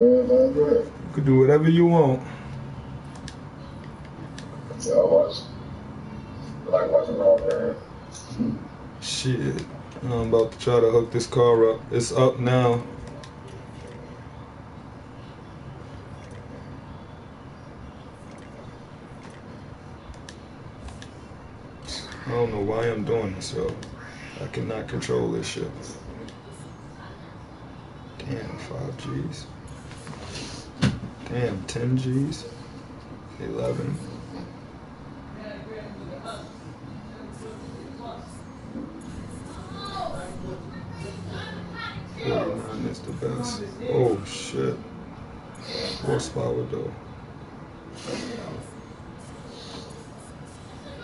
You could do whatever you want. Yeah, I watch. like watching all that. Shit. I'm about to try to hook this car up. It's up now. I don't know why I'm doing this, yo. I cannot control this shit. Damn, 5 G's. Damn, 10 G's. 11. Forty-nine is the best. Oh shit. Horsepower though.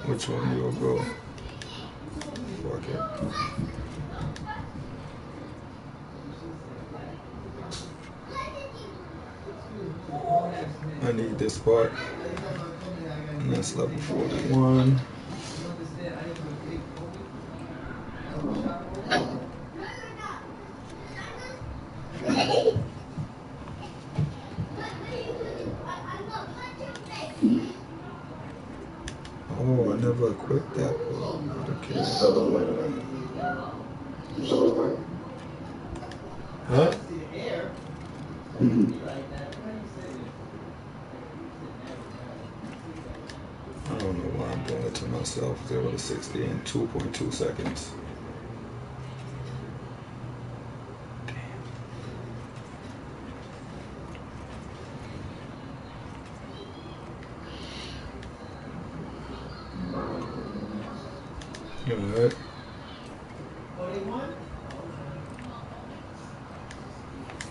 Which one you'll go? Fuck it. Part. And that's level 41. Oh, I never equipped that. Okay. Huh? I don't know why I'm doing it to myself. 0 to 60 in 2.2 seconds. Alright.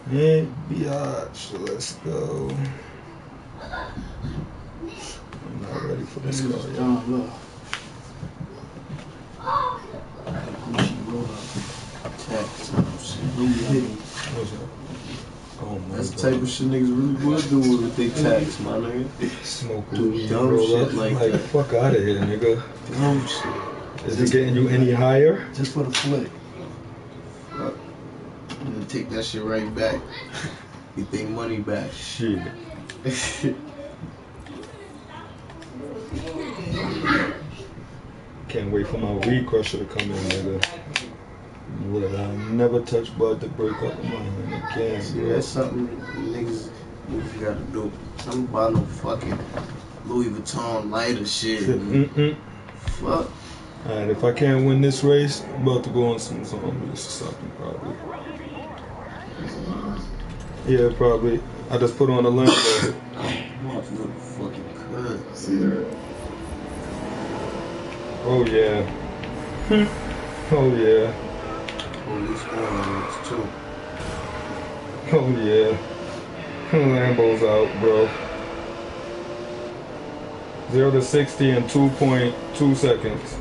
Hey, biatch, let's go. I'm not ready for this car yet. John Love. Gucci roll up. Tax. What's that? Oh my That's the God. type of shit niggas really would do with they tax, my nigga. Smoke weed, dumb roll shit up. like like that. fuck out of here, nigga. Dumb shit. Is it getting you any higher? Just for the flick. And then take that shit right back. Get their money back. Shit. Can't wait for my weed crusher to come in, nigga. Look, I'll um, never touch bud to break up my hand again, See, bro. that's something niggas, niggas gotta do. Something about no fucking Louis Vuitton lighter shit. Mm-mm. Fuck. Alright, if I can't win this race, I'm about to go on some zombies or something, probably. Yeah, probably. I just put on a Lambo. Motherfucking could. Oh, yeah. oh, yeah. Police ornaments too. Oh, yeah. Lambo's out, bro. 0 to 60 in 2.2 seconds.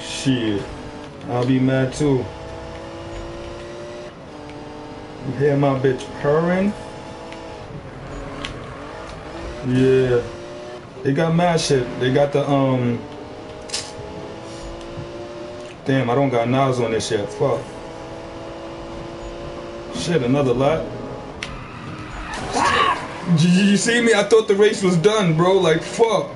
Shit. I'll be mad too. You hear my bitch purring? Yeah. They got mad shit. They got the um Damn, I don't got knives on this yet. Fuck. Shit, another lot. Did you see me? I thought the race was done, bro. Like fuck.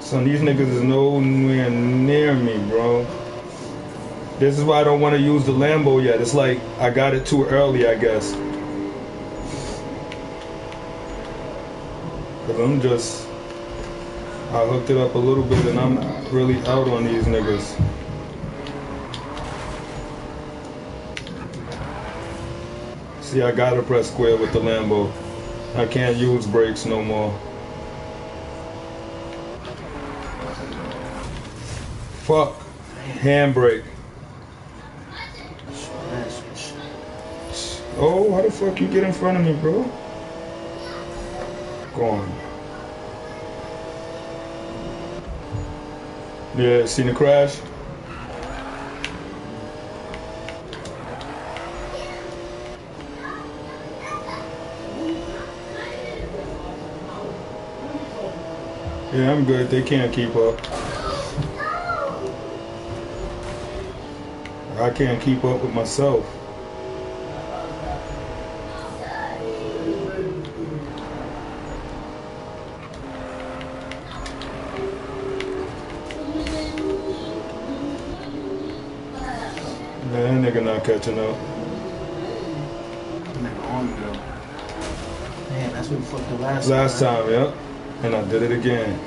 Son, these niggas is nowhere near me, bro. This is why I don't want to use the Lambo yet. It's like I got it too early, I guess. Cause I'm just, I hooked it up a little bit and I'm really out on these niggas. See, I gotta press square with the Lambo. I can't use brakes no more. Fuck. Handbrake. Oh, how the fuck you get in front of me, bro? Gone. Yeah, seen the crash? Yeah, I'm good. They can't keep up. I can't keep up with myself. That nigga not catching up. Nigga on me though. Man, that's what we fucked the last Last time, yep. And I did it again.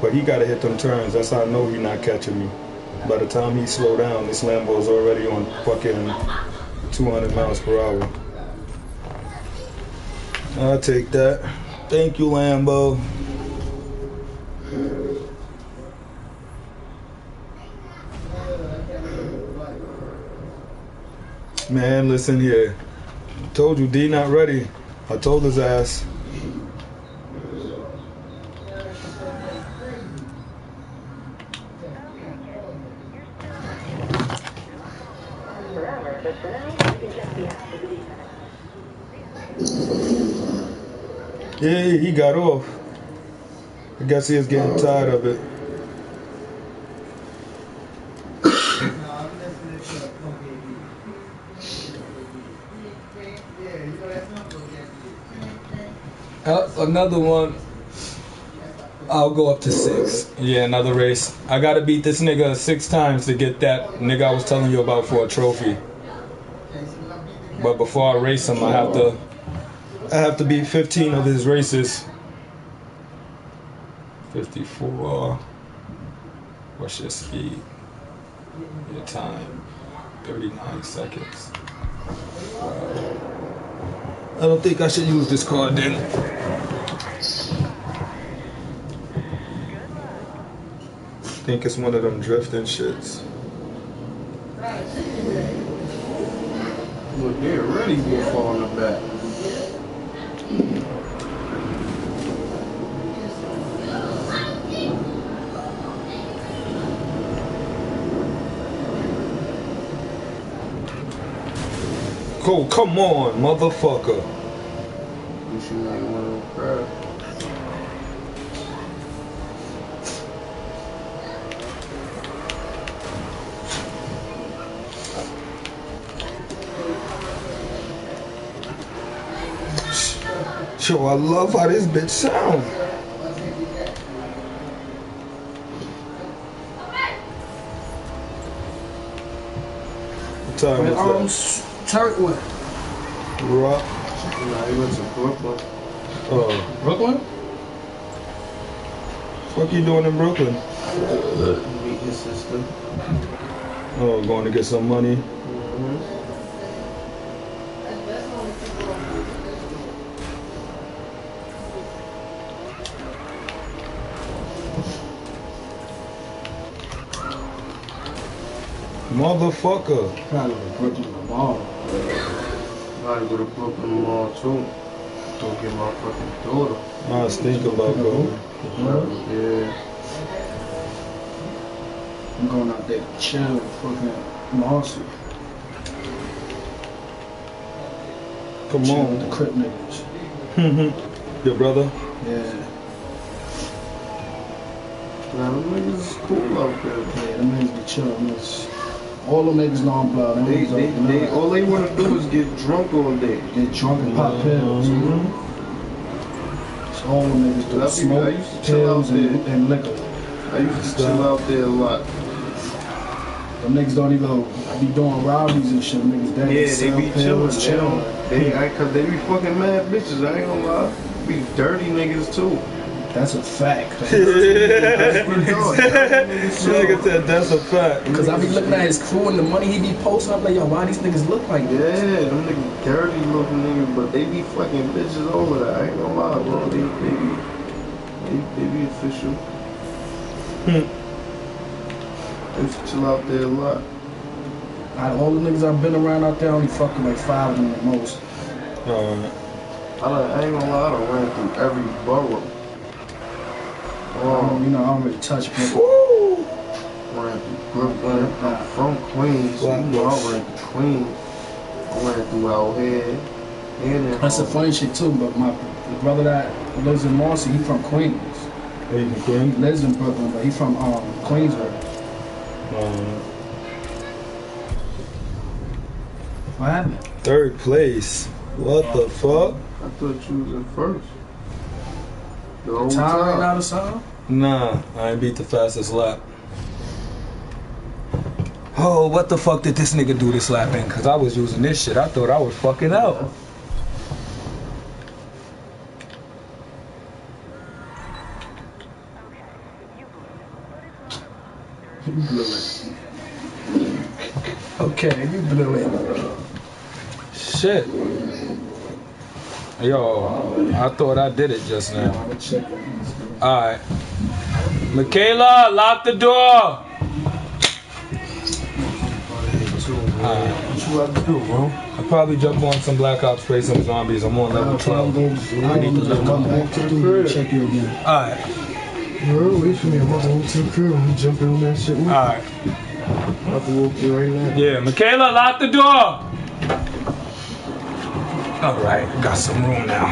But he gotta hit them turns. That's how I know he's not catching me. By the time he slow down, this Lambo's already on fucking 200 miles per hour. I'll take that. Thank you, Lambo. Man, listen here. Told you D not ready. I told his ass. Yeah, he got off. I guess he was getting tired of it. Uh, another one. I'll go up to six. Yeah, another race. I gotta beat this nigga six times to get that nigga I was telling you about for a trophy. But before I race him, I have to. I have to beat 15 of his races. 54. What's your speed? Your time. 39 seconds. Wow. I don't think I should use this card then. Think it's one of them drifting shits. Look, they're really gonna fall on the back. Cool, come on, motherfucker. You should make one of them Yo, I love how this bitch sound. What time Where um, is S- Turk went. that? Rock. Nah, he went to Brooklyn. Oh, Brooklyn? fuck you doing in Brooklyn? Meet his sister. Oh, going to get some money. Mm-hmm. Motherfucker. Gotta go to Brooklyn tomorrow. Gotta go to Brooklyn tomorrow too. Go get my fucking daughter. I was thinking about going. Yeah. I'm going out there to chill with fucking Marcy. Come Chill with the on. Crip niggas. Your brother? Yeah. Nah, them niggas is cool out there. Yeah, them niggas be chillin'. Niggas. All them niggas know I'm blood. Them They, they, don't they, all they wanna do is get drunk all day. Get drunk and pop pills. Mhm. That's all them niggas do. I Smoke, I used to chill out pills, and, and liquor. I used to chill out there a lot. Them niggas don't even be doing robberies and shit. Niggas dead. Yeah, they be chilling. pills, They don't, they, I, cause they be fucking mad bitches. I ain't gonna lie. Be dirty niggas too. That's a fact. Nigga said that's a fact. Cause I be looking at his crew and the money he be posting. I'm like, yo, why these niggas look like Yeah, this? them niggas dirty looking niggas, but they be fucking bitches over there. I ain't gonna lie, bro. They, they be, they, they be official. I used to chill out there a lot. Out of all the niggas I've been around out there, I only fucking like five of them at most. Alright. I, done, I ain't gonna lie, I done ran through every borough. I Um, you know, I don't really touch people. Woo! ran through Brooklyn. I'm from Queens, so you know I ran through Queens. I ran through out here. And then, That's the funny shit too. But my the brother that lives in Marcy, he from Queens. Are you from Queens? Lives in Brooklyn, but he from um, Queensboro. Um, What happened? third place. What the fuck? I thought you was in first. The whole Time right time. now or? Nah, I ain't beat the fastest lap. Oh, what the fuck did this nigga do this lap in? Cause I was using this shit. I thought I was fucking out. You blew it. Okay, you blew it. Shit. Yo, I thought I did it just now. I'm gonna check it. Alright. Michaela, lock the door. Alright. What you about to do, bro? I'll probably jump on some Black Ops, play some zombies. I'm on level 12. I need to look Come back to the and check you again. All right. Bro, wait for me. I'm about to walk to the crib. I'm jumping on that shit. All right. I'm about to walk you right now. Yeah, Michaela, lock the door. Alright, got some room now.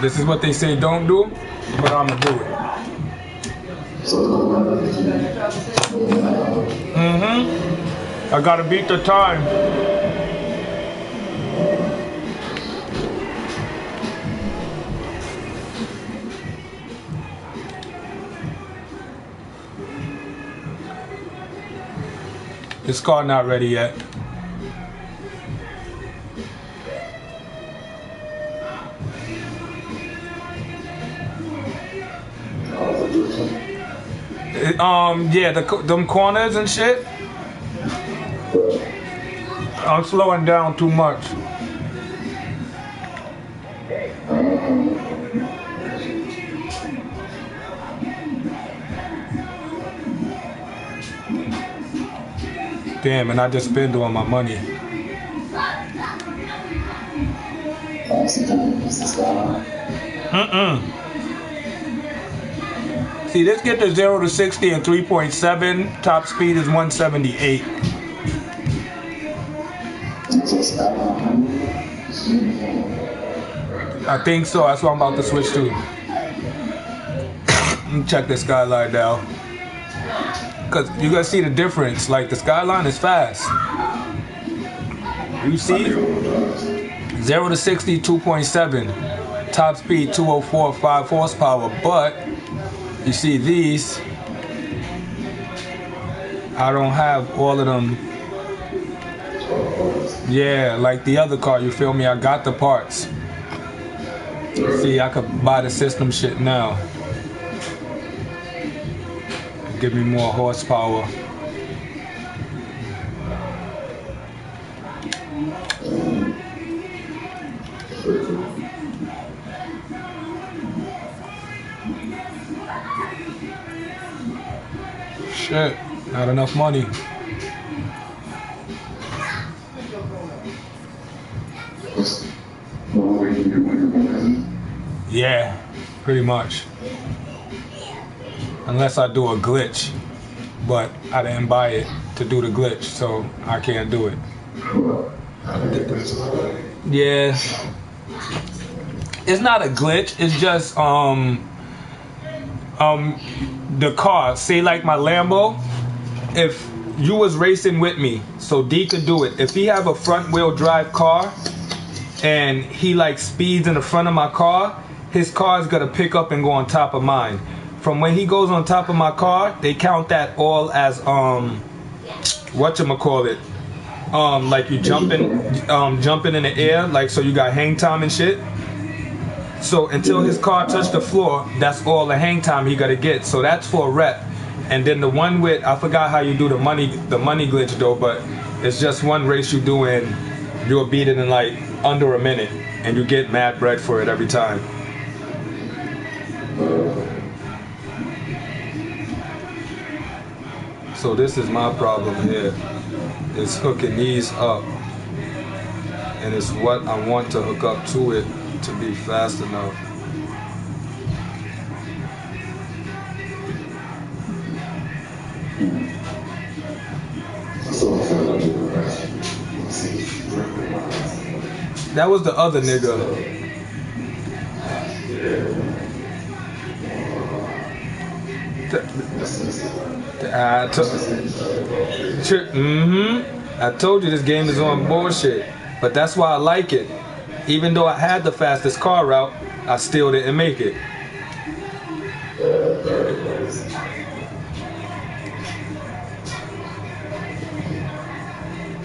This is what they say don't do, but I'm gonna do it. Mm-hmm. I gotta beat the time. This car not ready yet. Um, yeah, the them corners and shit. I'm slowing down too much. Damn, and I just spend all my money. Mm-mm. See, let's get to 0 to 60 and 3.7. Top speed is 178. I think so. That's what I'm about to switch to. Check the skyline now. Because you guys see the difference. Like, the skyline is fast. You see? 0 to 60, 2.7. Top speed, 204, 5 horsepower. But, you see these, I don't have all of them. Yeah, like the other car, you feel me? I got the parts. See, I could buy the system shit now. Give me more horsepower. Shit, not enough money. Yeah, pretty much. Unless I do a glitch, but I didn't buy it to do the glitch, so I can't do it. Yeah. It's not a glitch, it's just um um the car, say like my Lambo, if you was racing with me, so D could do it. If he have a front wheel drive car and he like speeds in the front of my car, his car is gonna pick up and go on top of mine. From when he goes on top of my car, they count that all as um what you call it? Um like you jumping um jumping in the air, like so you got hang time and shit. So until his car touched the floor, that's all the hang time he gotta get. So that's for a rep. And then the one with I forgot how you do the money the money glitch though, but it's just one race you do and you'll beat it in like under a minute and you get mad bread for it every time. So this is my problem here. Is hooking these up. And it's what I want to hook up to it to be fast enough. That was the other nigga. I to- mm-hmm. I told you this game is on bullshit, but that's why I like it. Even though I had the fastest car route, I still didn't make it.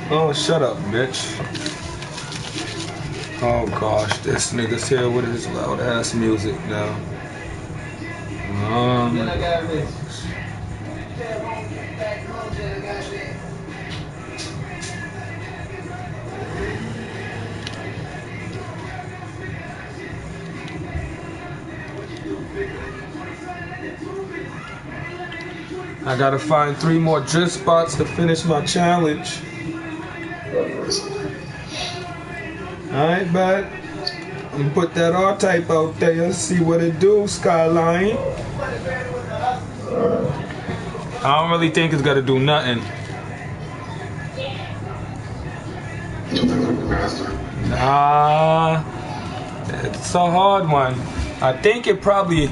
Oh, shut up, bitch. Oh gosh, this nigga's here with his loud ass music now. Um, I gotta find three more drift spots to finish my challenge. Alright, bud. I'm put that R type out there, see what it do, Skyline. I don't really think it's gonna do nothing. Nah, it's a hard one. I think it probably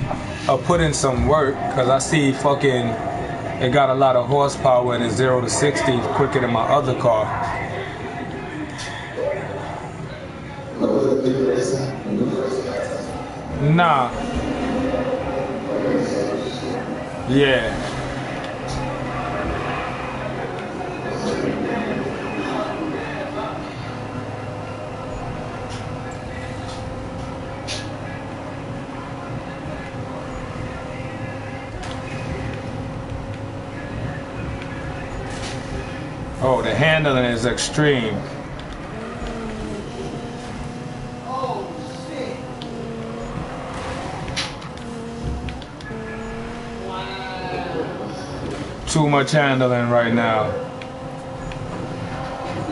uh, put in some work because I see fucking it got a lot of horsepower and it's zero to sixty quicker than my other car. Nah. Yeah. Oh, the handling is extreme. Too much handling right now.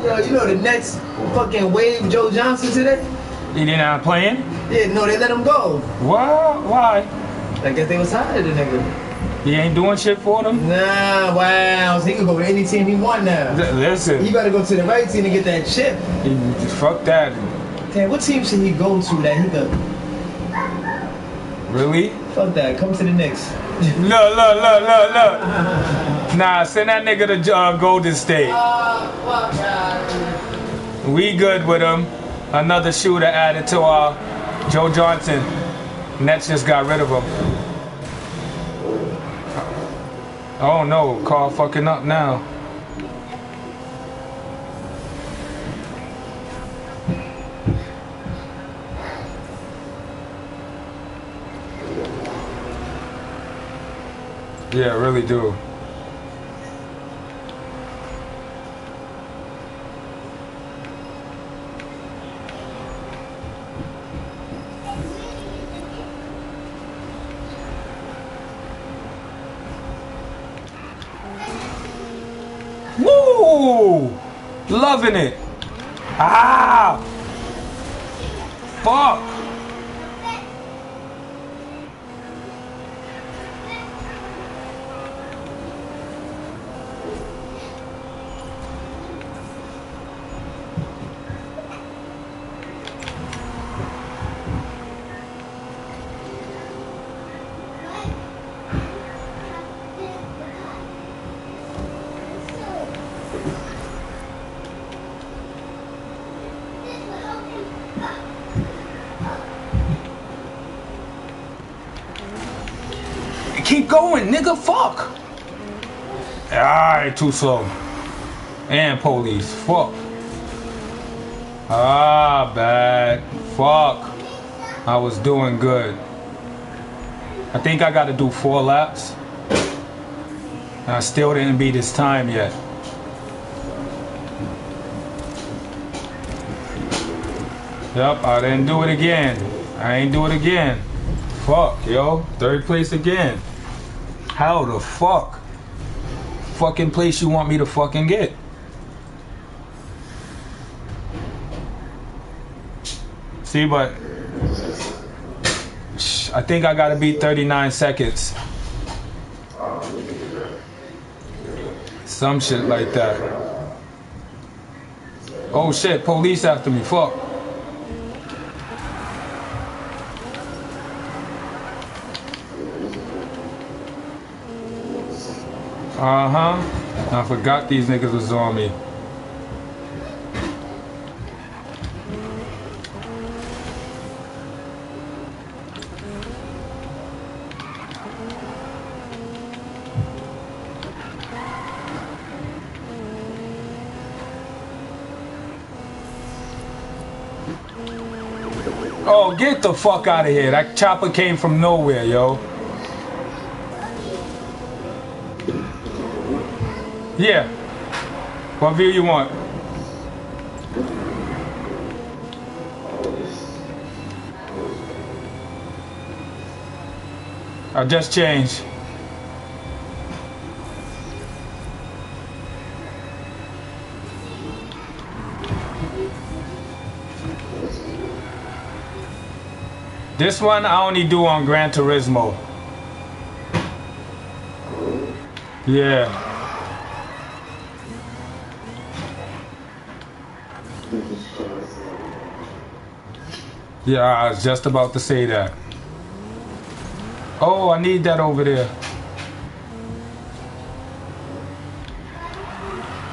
Yo, you know the Nets fucking waived Joe Johnson today? He did not playing? Yeah, no, they let him go. What? Why? I guess they was tired of the nigga. He ain't doing shit for them? Nah, wow. So he can go to any team he want now. Th- Listen, You gotta go to the right team to get that chip. he, fuck that. Damn, what team should he go to that he could? Really? Fuck that. Come to the Knicks. Look, look, look, look, look. Nah, send that nigga to uh, Golden State. We good with him. Another shooter added to our Joe Johnson. Nets just got rid of him. Oh no, car fucking up now. Yeah, really do. Loving it. Ah! Fuck! Keep going, nigga. Fuck. Alright, too slow. And police. Fuck. Ah, bad. Fuck. I was doing good. I think I gotta do four laps. I still didn't beat his time yet. Yep, I didn't do it again. I ain't do it again. Fuck, yo. Third place again. How the fuck? Fucking place you want me to fucking get? See, but I think I gotta beat 39 seconds. Some shit like that. Oh shit, police after me. Fuck. Uh huh. I forgot these niggas was on me. Oh, get the fuck out of here. That chopper came from nowhere, yo. Yeah. What view you want? I just changed. This one I only do on Gran Turismo. Yeah. Yeah, I was just about to say that. Oh, I need that over there.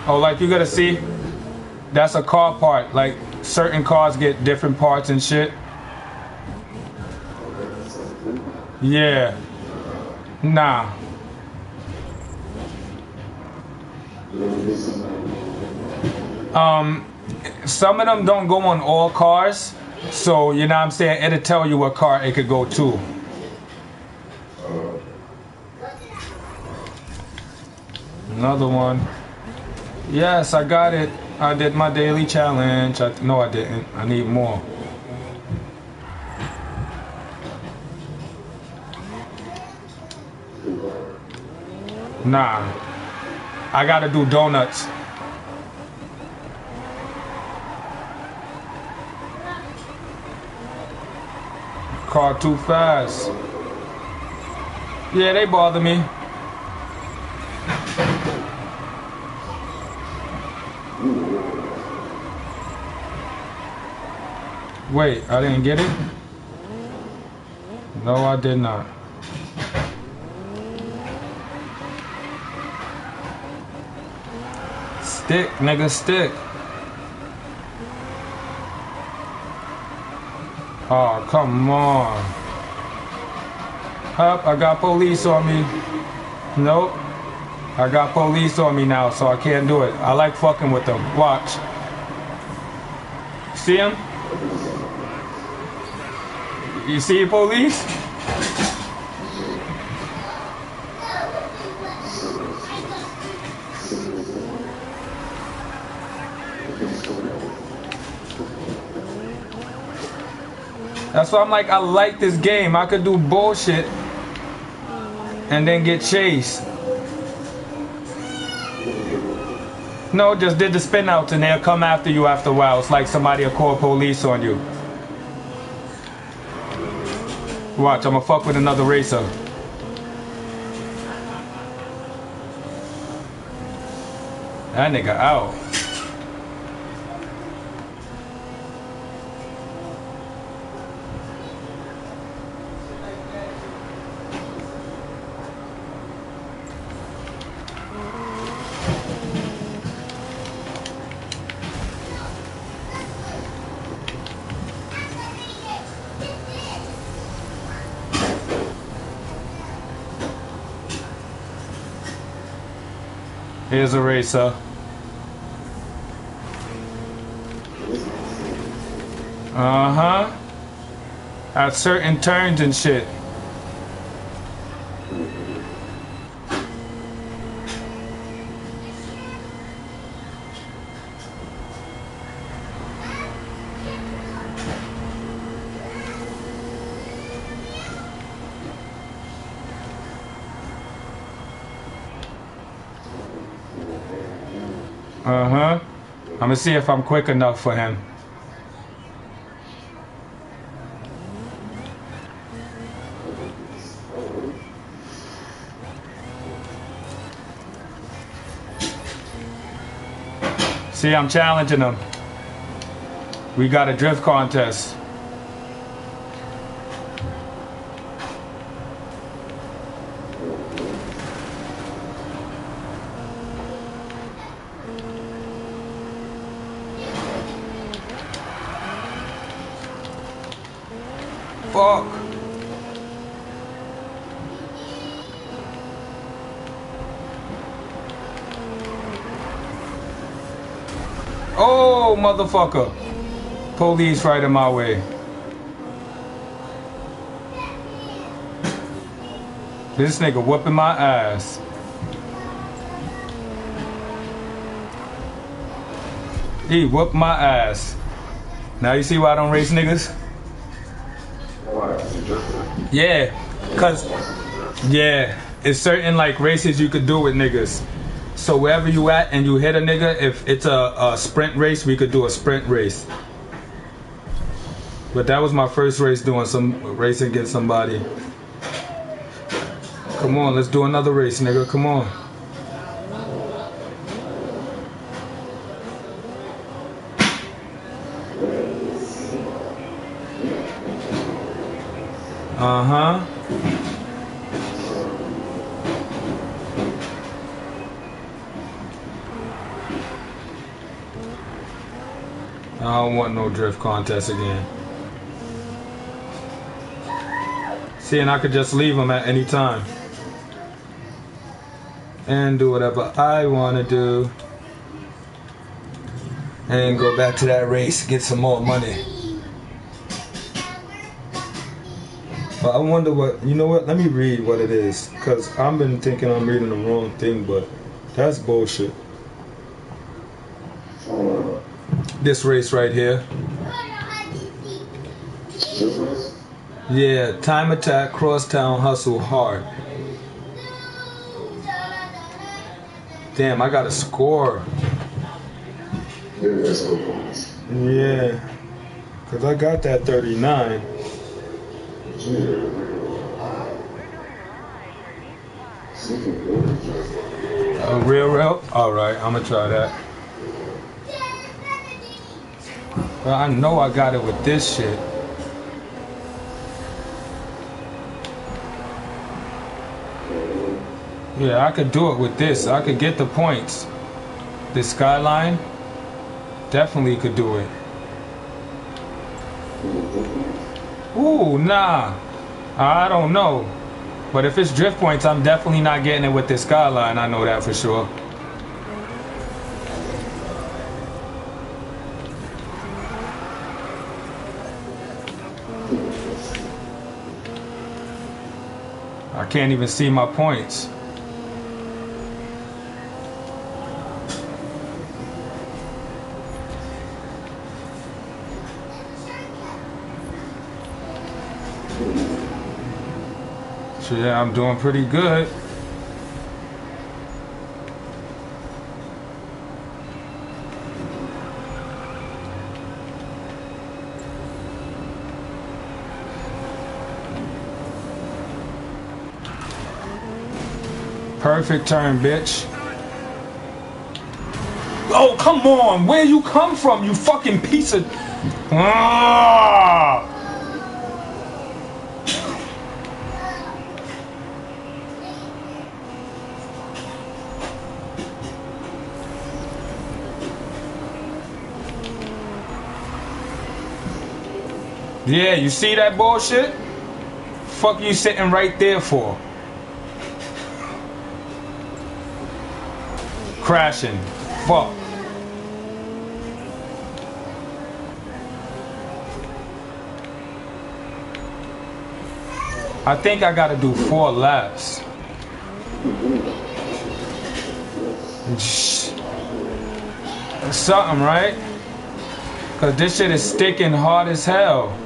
Oh, like you gotta see? That's a car part. Like certain cars get different parts and shit. Yeah. Nah. Um, some of them don't go on all cars, so you know what I'm saying. It'll tell you what car it could go to. Another one. Yes, I got it. I did my daily challenge. I, no, I didn't. I need more. Nah. I gotta do donuts. Car too fast. Yeah, they bother me. Wait, I didn't get it? No, I did not. Stick, nigga, stick. Oh, come on. Hup, I got police on me. Nope. I got police on me now, so I can't do it. I like fucking with them. Watch. See him? You see police? That's why I'm like, I like this game. I could do bullshit and then get chased. No, just did the spin outs and they'll come after you after a while. It's like somebody will call police on you. Watch, I'ma fuck with another racer. That nigga out. Here's a racer. Uh huh. At certain turns and shit. Uh huh. I'm gonna see if I'm quick enough for him. See, I'm challenging him. We got a drift contest. Fuck. Oh, motherfucker. Police right in my way. This nigga whooping my ass. He whooped my ass. Now you see why I don't race niggas? Yeah, cause yeah, it's certain like races you could do with niggas. So wherever you at and you hit a nigga, if it's a, a sprint race, we could do a sprint race. But that was my first race doing some racing against somebody. Come on, let's do another race, nigga. Come on. Uh huh. I don't want no drift contest again. See, and I could just leave them at any time. And do whatever I want to do. And go back to that race, get some more money. But I wonder what, you know what, let me read what it is. Because I've been thinking I'm reading the wrong thing, but that's bullshit. This race right here. Yeah, time attack, crosstown hustle hard. Damn, I got a score. Yeah, that's no points. Yeah. Cause I got that 39. Yeah. Something good. Drifting. A real real? Alright, I'm gonna try that. Well, I know I got it with this shit. Yeah, I could do it with this. I could get the points. The skyline, definitely could do it. Ooh, nah. I don't know. But if it's drift points, I'm definitely not getting it with this skyline. I know that for sure. Can't even see my points. So yeah, I'm doing pretty good. Perfect turn, bitch. Oh, come on. Where you come from, you fucking piece of... Ah! Yeah, you see that bullshit? Fuck you sitting right there for? Crashing. Fuck. I think I gotta do four laps. Something, right? Cause this shit is sticking hard as hell.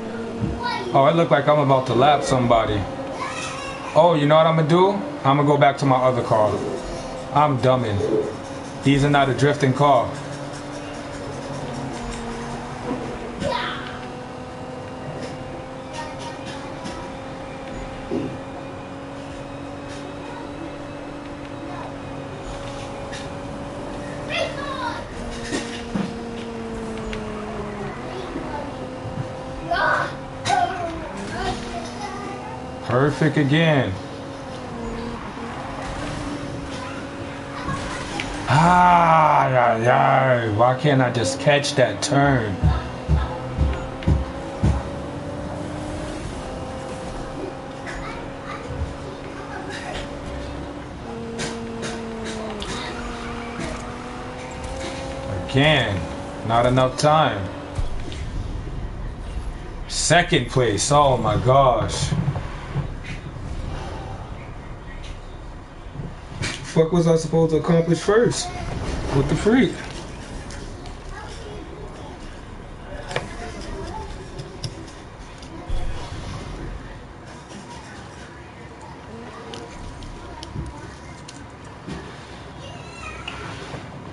Oh, it look like I'm about to lap somebody. Oh, you know what I'm gonna do? I'm gonna go back to my other car. I'm dumbing. These are not a drifting car. Perfect again. Ah, yeah, yeah. Why can't I just catch that turn? Again, not enough time. Second place, oh my gosh. Fuck was I supposed to accomplish first? With the freak.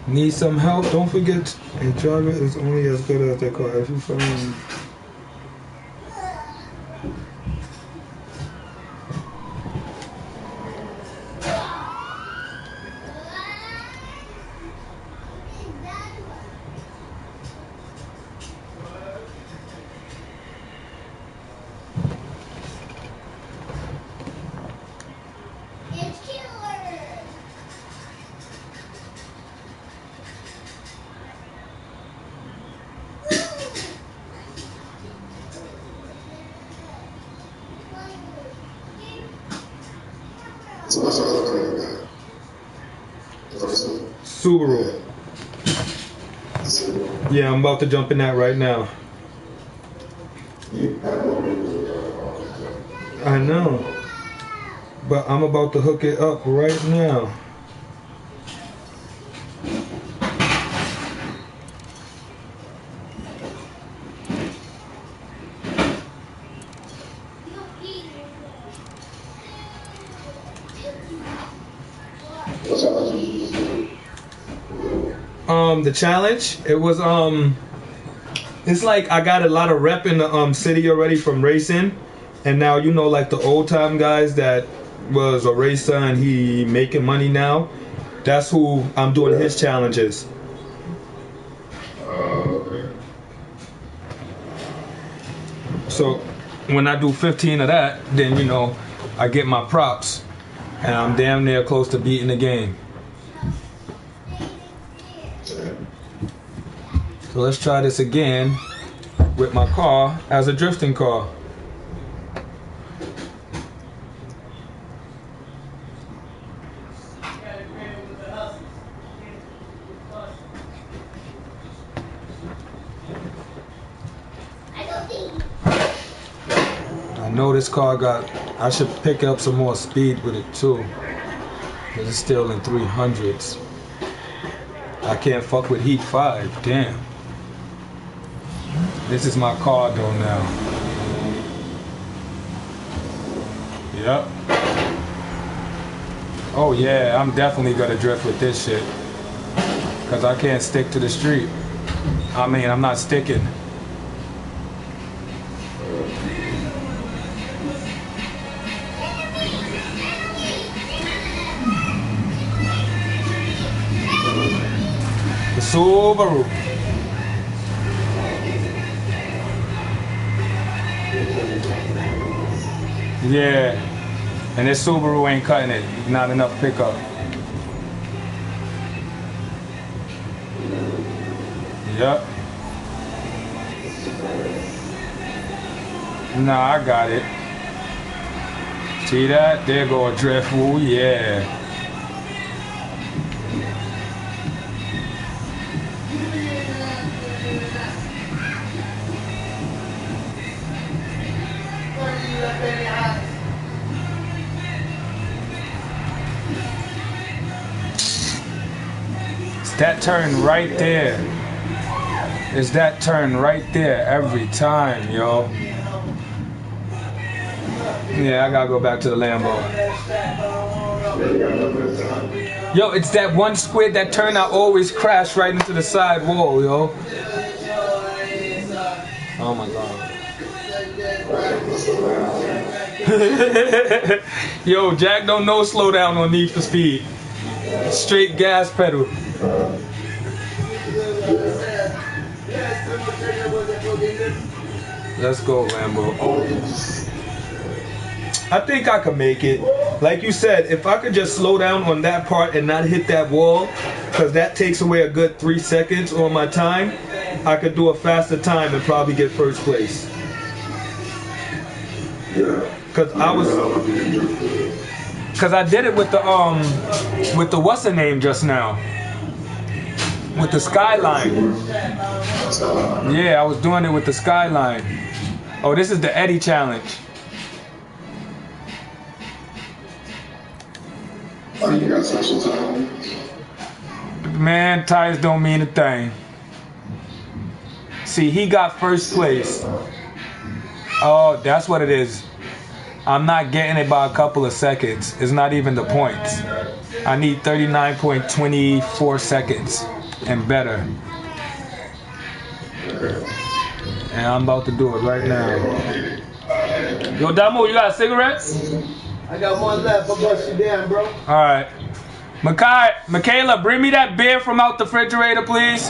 Need some help? Don't forget, a driver is only as good as their car. If you find It's killer. Subaru. Yeah, I'm about to jump in that right now. I know. But I'm about to hook it up right now. Um, the challenge, it was um it's like I got a lot of rep in the um city already from racing. And now you know like the old time guys that was a racer and he making money now. That's who I'm doing his challenges. So when I do 15 of that, then you know I get my props, and I'm damn near close to beating the game. So let's try this again with my car as a drifting car. I know this car got. I should pick up some more speed with it too. But it's still in 300s. I can't fuck with Heat 5. Damn. This is my car though now. Yep. Oh yeah, I'm definitely gonna drift with this shit. Cause I can't stick to the street. I mean, I'm not sticking. The Subaru. Yeah. And this Subaru ain't cutting it. Not enough pickup. Yep. Nah, I got it. See that? There go a drift. Ooh, yeah. Turn right there. It's that turn right there every time, yo. Yeah, I gotta go back to the Lambo. Yo, it's that one squid that turn I always crash right into the side wall, yo. Oh my god. yo, Jack don't know slow down on Need for Speed. Straight gas pedal. Let's go, Lambo. I think I could make it. Like you said, if I could just slow down on that part and not hit that wall, because that takes away a good three seconds on my time, I could do a faster time and probably get first place. Cause I was, cause I did it with the um, with the what's the name just now. with the skyline. Yeah, I was doing it with the skyline. Oh, this is the Eddie challenge. Oh, you got special time. Man, tires don't mean a thing. See, he got first place. Oh, that's what it is. I'm not getting it by a couple of seconds. It's not even the points. I need 39.24 seconds and better. And I'm about to do it right now. Yo, Damo, you got cigarettes? I got one left. I'll bust you down, bro. All right. Makai, Michaela, bring me that beer from out the refrigerator, please.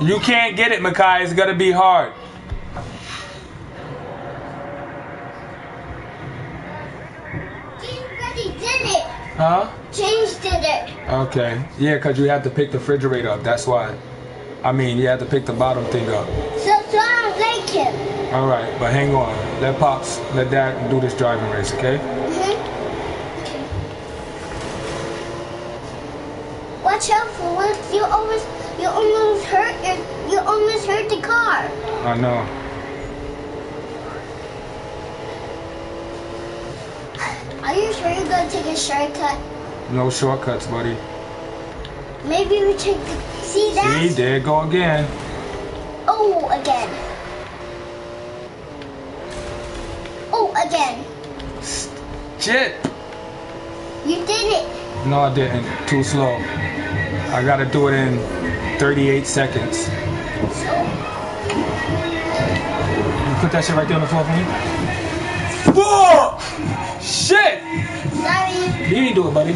You can't get it, Makai. It's gonna be hard. James did it. Huh? James did it. Okay. Yeah, because you have to pick the refrigerator up. That's why. I mean, you have to pick the bottom thing up. So, so I don't like him. All right, but hang on. Let Pops, let Dad do this driving race, okay? Mhm. Watch out for once you almost you almost hurt your you almost hurt the car. I know. Are you sure you're gonna take a shortcut? No shortcuts, buddy. Maybe we take the see that? See, there go again. Oh again. Oh again. Shit. You did it. No, I didn't. Too slow. I gotta do it in 38 seconds. You put that shit right there on the floor for me. Fuck! Shit! Sorry. You didn't do it, buddy.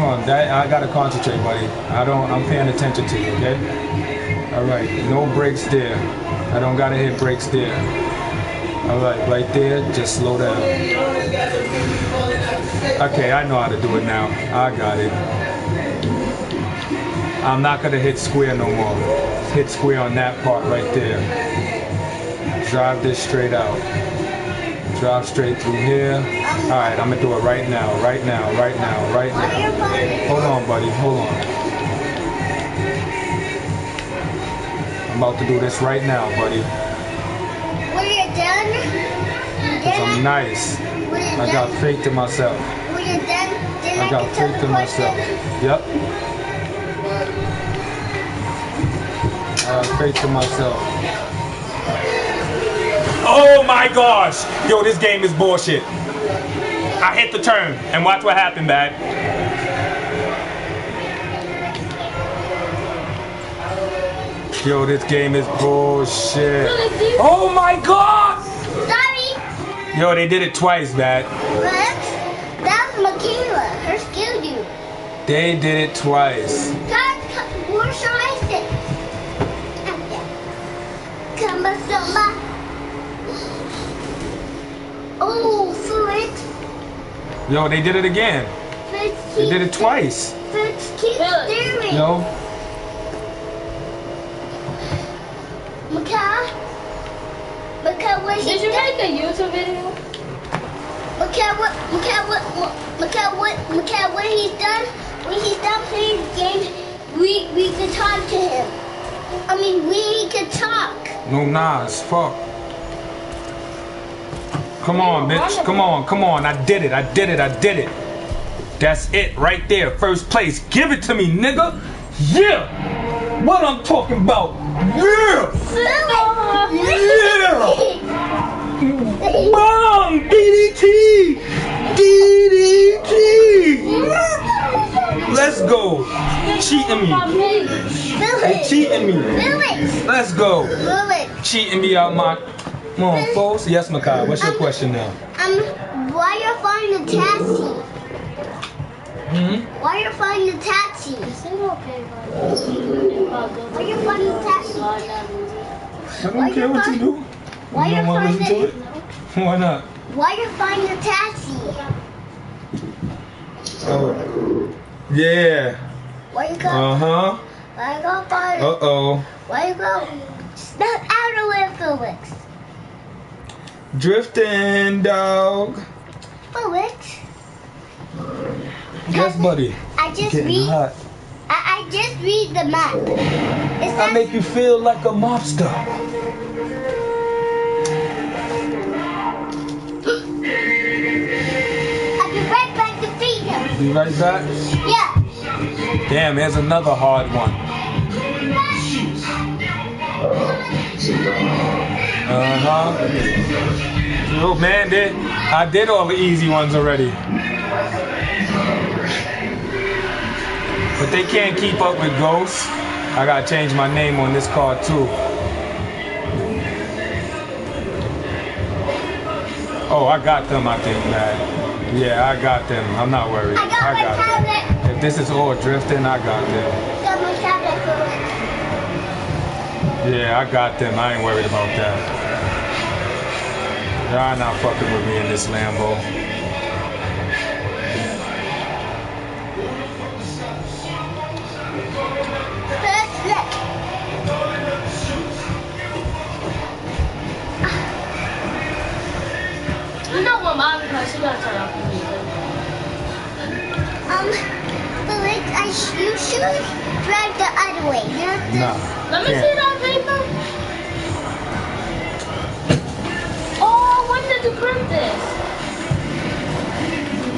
Hang on, that I gotta concentrate, buddy. I don't. I'm paying attention to you, okay? All right, no brakes there. I don't gotta hit brakes there. All right, right there. Just slow down. Okay, I know how to do it now. I got it. I'm not gonna hit square no more. Hit square on that part right there. Drive this straight out. Drive straight through here. All right, I'm gonna do it right now, right now, right now, right now. Hold on, buddy. Hold on. I'm about to do this right now, buddy. When you're done, Cause I'm nice. I got faith in myself. when you're done, then I, I got faith in myself. Yep. I got faith in myself. Oh my gosh! Yo, this game is bullshit. I hit the turn, and watch what happened, bad. Yo, this game is bullshit. Oh my god! Sorry, Yo, they did it twice, bad. but that was Michaela. Her skill dude. They did it twice. God, come, where shall I sit? Come on, Samba. Oh, foot. Yo, they did it again. Foot They did it twice. Foot keep steering. Yo, Maka. Maka, what Did he you make a YouTube video? Maka, what? Maka, what? Maka, what? Maka, when he's done, when he's done playing the game, we we can talk to him. I mean, we can talk. no Nas, fuck. Come on, bitch. Come on, come on. I did it. I did it. I did it. That's it right there. First place. Give it to me, nigga. Yeah. What I'm talking about. Yeah. Bang! DDT! DDT! Let's go. Cheating me. They cheating me. Let's go. Cheating me out my. Come on, folks. Yes, Makai. What's your question now? Um, why you finding the taxi? Hmm? Why you finding the taxi? Why you finding the taxi? I don't care you what you do. Why you want to listen to it? Why not? Why you finding the taxi? Oh. Yeah. Why you go? Uh huh. Why you go find? Uh oh. Why you go? Step out of it, Felix. Drifting, dog. Oh, Rich. Yes, buddy. I just read. hot. I, I just read the map. It's I make you feel like a mobster. I'll be right back to feed him. Be right back. Yeah. Damn, there's another hard one. Uh huh. Oh man, did I did all the easy ones already. But they can't keep up with ghosts. I gotta change my name on this card too. Oh, I got them, I think, man. Yeah, I got them. I'm not worried. I got my them. If this is all drifting, I got them. Yeah, I got them. I ain't worried about that. Y'all not fucking with me in this Lambo. Let's look. You know what mom because she gonna turn off the music. Um, but like, I sh- you should drive the other way. You have to. Nah. Let me can't. see that Oh, when did you print this?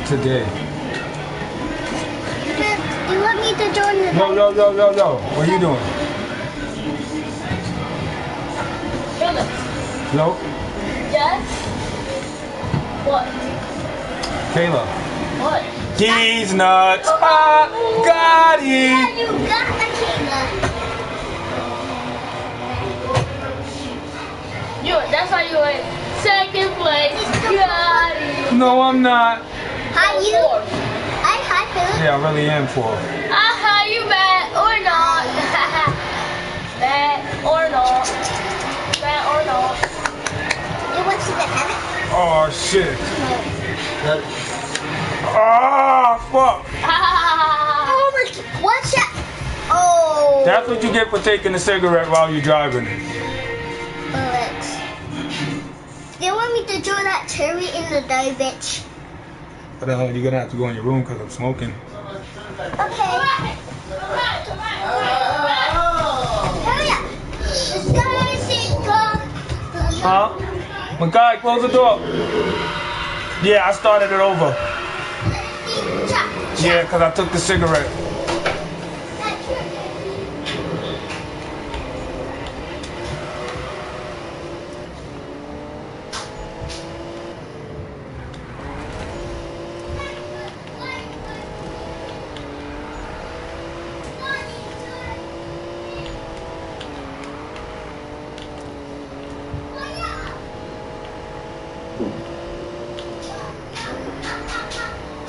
Today. You want me to join the. Yo, yo, yo, yo, yo. What are you doing? Philip. Yo, Yes? What? Kayla. What? These nuts. I got Yeah, you got the Kayla. You, that's how you went second place. Got it. No, I'm not. Hi, you. Fourth. Hi, hi, Philip. Yeah, I really am for. Aha, you mad or not? mad or not? Mad or not? You want to see the tablet? Oh shit. Ah, fuck. Oh my. What's that? Oh. That's what you get for taking a cigarette while you're driving. Alex. They want me to join that cherry in the dive bitch. But uh, you're gonna have to go in your room because I'm smoking. Okay. Hurry up. The sky is gone. Huh? Makai, close the door. Yeah, I started it over. Yeah, because I took the cigarette.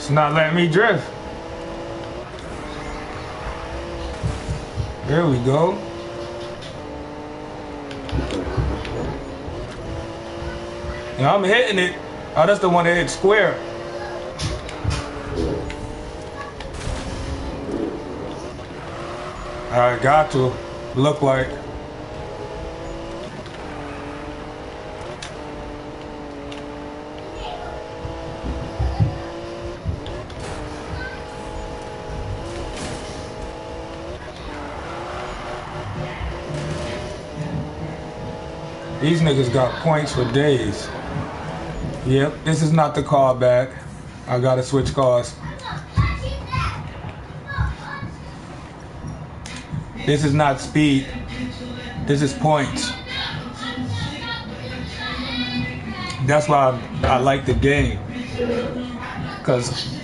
It's not letting me drift. There we go. Yeah, I'm hitting it. Oh, that's the one that hit square. I got to. Look like. These niggas got points for days. Yep, this is not the car back. I gotta switch cars. This is not speed. This is points. That's why I, I like the game. Cause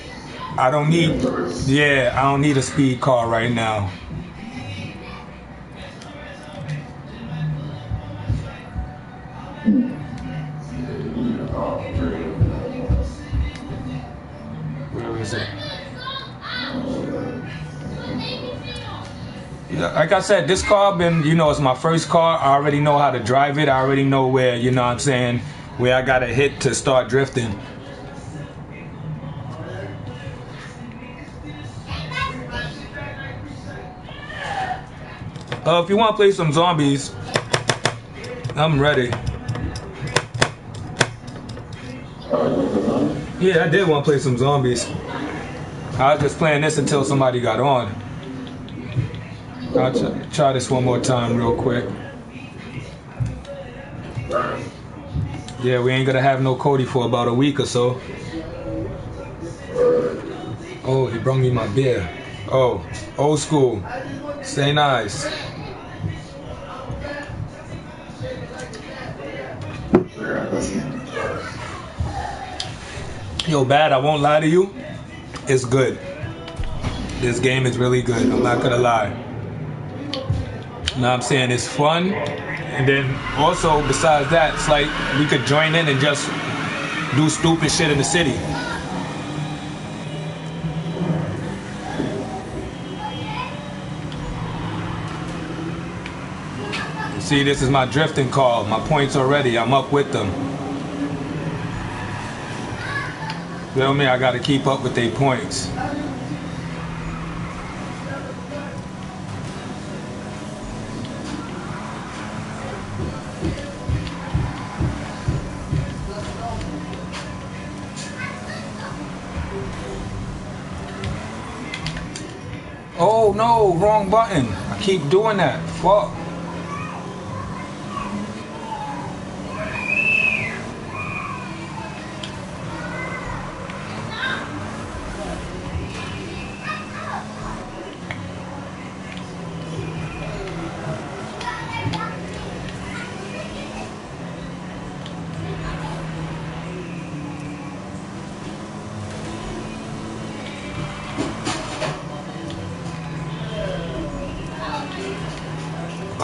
I don't need yeah, I don't need a speed car right now. I said, this car been, you know, it's my first car. I already know how to drive it. I already know where, you know I'm saying, where I gotta hit to start drifting. Uh, if you want to play some zombies, I'm ready. Yeah, I did want to play some zombies. I was just playing this until somebody got on. I'll try, try this one more time real quick. Yeah, we ain't gonna have no Cody for about a week or so. Oh, he brought me my beer. Oh, old school. Stay nice. Yo, bad, I won't lie to you. It's good. This game is really good. I'm not gonna lie. Now I'm saying it's fun. And then also besides that, it's like we could join in and just do stupid shit in the city. See, this is my drifting call. My points already. I'm up with them. Feel me? I gotta keep up with their points. Oh no, wrong button. I keep doing that. Fuck.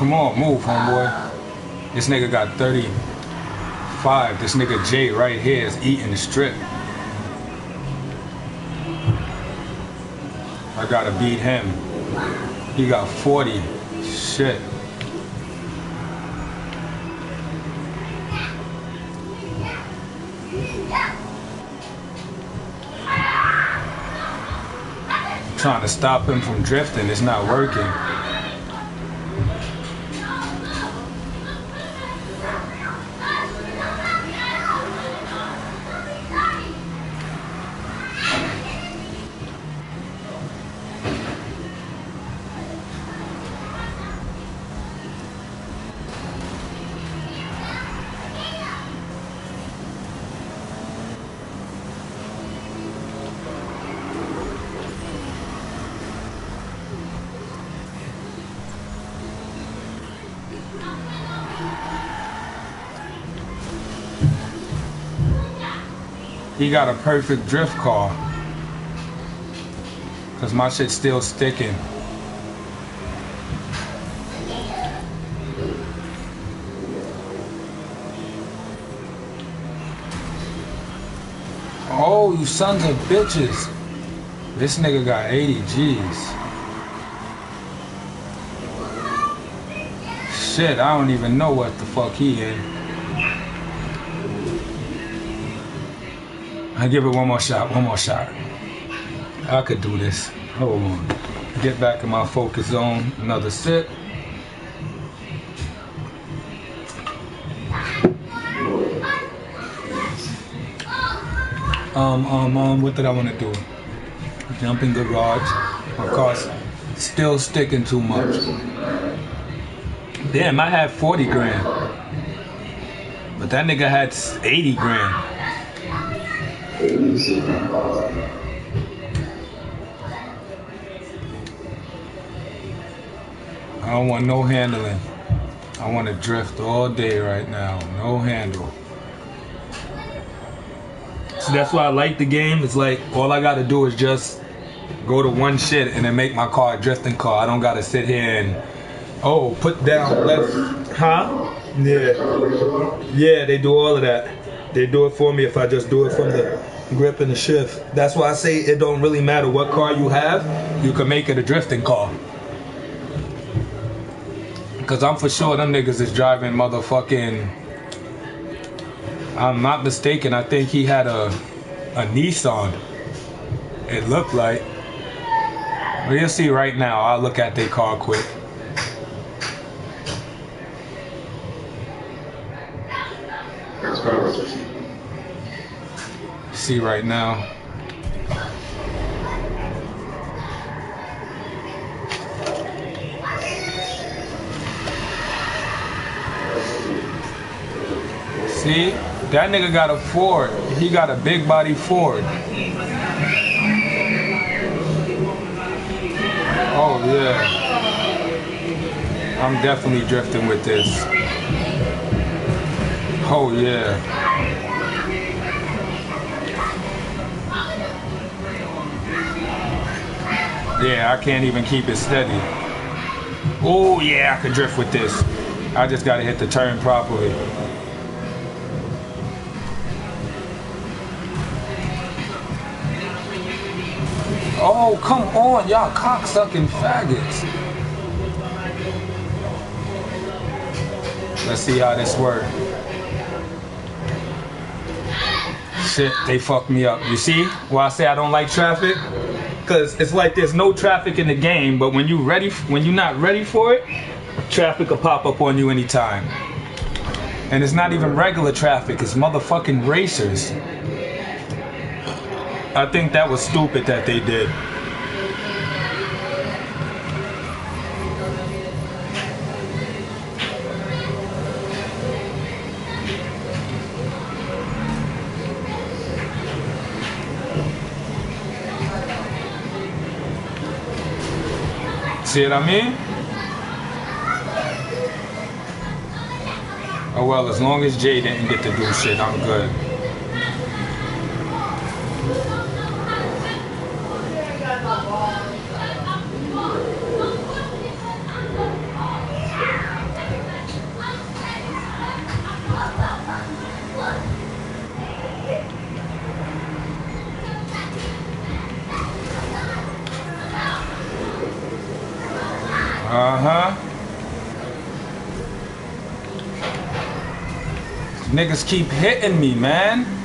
Come on, move, homeboy. This nigga got 35. This nigga Jay right here is eating the strip. I gotta beat him. He got 40. Shit. Trying to stop him from drifting, it's not working. Got a perfect drift car. Cause my shit's still sticking. Oh, you sons of bitches. This nigga got 80 G's. Shit, I don't even know what the fuck he in. I give it one more shot, one more shot. I could do this. Hold on. Get back in my focus zone. Another sip. Um, um, um, what did I want to do? Jump in garage. My car's still sticking too much. Damn, I had 40 grand. But that nigga had 80 grand. I don't want no handling. I want to drift all day right now. No handle. So that's why I like the game. It's like all I gotta do is just go to one shit and then make my car a drifting car. I don't gotta sit here and oh put down left huh? Yeah. Yeah, they do all of that. They do it for me if I just do it from the grip and the shift. That's why I say it don't really matter what car you have, you can make it a drifting car. Cause I'm for sure them niggas is driving motherfucking I'm not mistaken, I think he had a a Nissan. It looked like. We'll see right now. I'll look at their car quick. See right now. See, that nigga got a Ford. He got a big body Ford. Oh yeah. I'm definitely drifting with this. Oh yeah. Yeah, I can't even keep it steady. Oh yeah, I could drift with this. I just gotta hit the turn properly. Oh, come on, y'all cocksucking faggots. Let's see how this works. Shit, they fucked me up. You see why I say I don't like traffic? Cause it's like there's no traffic in the game, but when you ready, when you're not ready for it, traffic will pop up on you anytime. And it's not even regular traffic; it's motherfucking racers. I think that was stupid that they did. See what I mean? Oh well, as long as Jay didn't get to do shit, I'm good. Keep hitting me, man.